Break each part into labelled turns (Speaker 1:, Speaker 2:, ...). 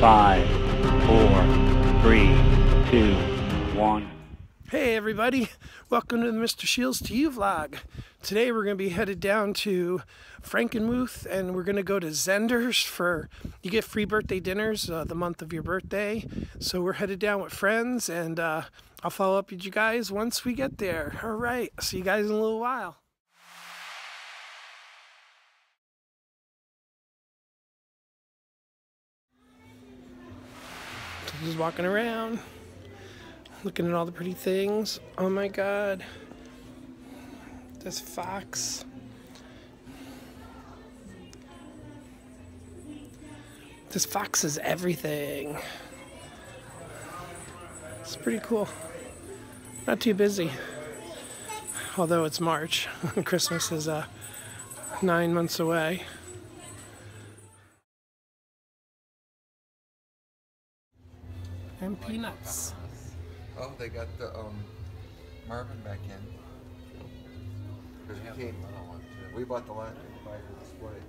Speaker 1: Five, four, three, two, one.
Speaker 2: Hey everybody, welcome to the Mr. Sheals to You vlog. Today we're going to be headed down to Frankenmuth and we're going to go to Zehnder's for, you get free birthday dinners uh, the month of your birthday. So we're headed down with friends and uh, I'll follow up with you guys once we get there. All right, see you guys in a little while. Just walking around looking at all the pretty things. Oh my god. This fox. This fox is everything. It's pretty cool. Not too busy. Although it's March. Christmas is uh, nine months away. And peanuts.
Speaker 3: Oh, they got the um, Marvin back in. Because we came, we bought the last one by the display.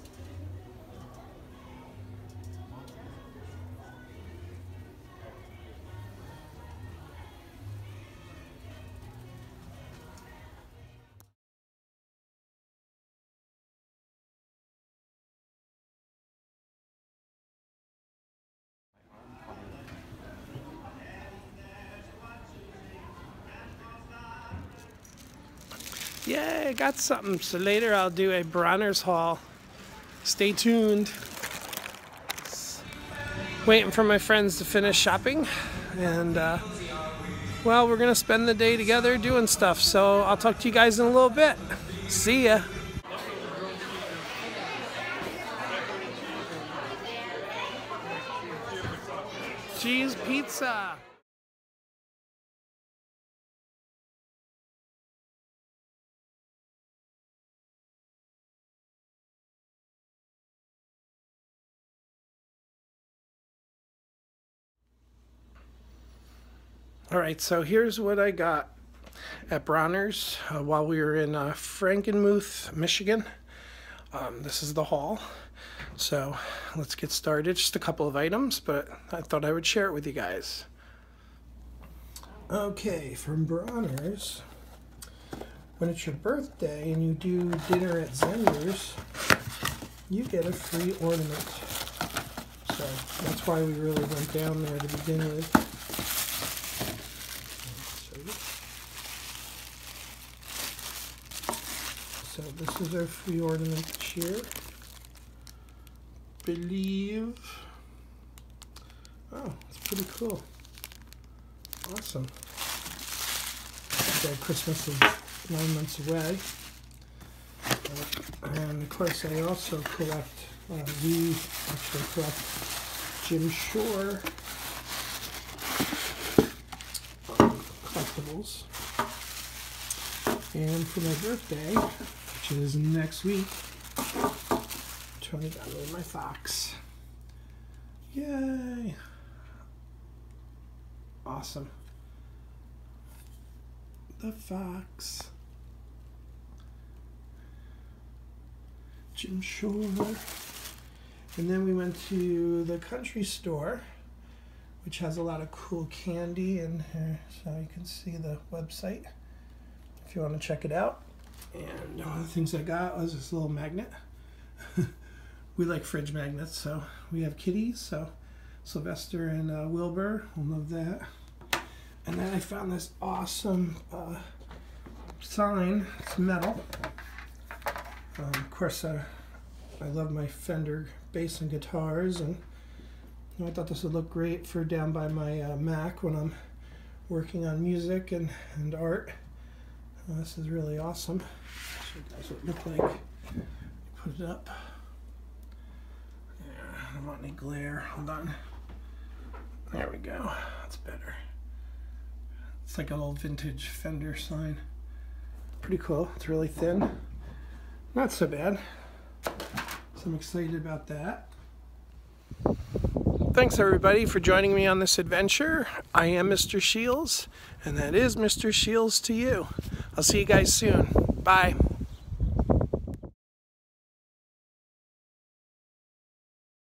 Speaker 2: Yay, I got something. So later I'll do a Bronner's haul. Stay tuned. Waiting for my friends to finish shopping. And, uh, well, we're going to spend the day together doing stuff. So I'll talk to you guys in a little bit. See ya. Cheese pizza. All right, so here's what I got at Bronner's uh, while we were in uh, Frankenmuth, Michigan. Um, this is the haul. So let's get started. Just a couple of items, but I thought I would share it with you guys. Okay, from Bronner's, when it's your birthday and you do dinner at Zehnder's, you get a free ornament. So that's why we really went down there to begin with. So this is our free ornament year. Believe. Oh, it's pretty cool. Awesome. Okay, Christmas is nine months away. Uh, and of course I also collect, uh, we actually collect Jim Shore um, collectibles. And for my birthday, which is next week, Tony got me my fox. Yay! Awesome. The fox. Jim Shore. And then we went to the country store, which has a lot of cool candy in here. So you can see the website if you want to check it out. And one of the things I got was this little magnet. we like fridge magnets, so we have kitties. So Sylvester and uh, Wilbur will love that. And then I found this awesome uh, sign. It's metal. Um, of course, uh, I love my Fender bass and guitars, and you know, I thought this would look great for down by my uh, Mac when I'm working on music and, and art. Uh, this is really awesome. Guys what it looked like. Put it up. I don't want any glare. Hold on. There we go. That's better. It's like a little vintage Fender sign. Pretty cool. It's really thin. Not so bad. So I'm excited about that. Thanks everybody for joining me on this adventure. I am Mr. Sheals, and that is Mr. Sheals to you. I'll see you guys soon. Bye.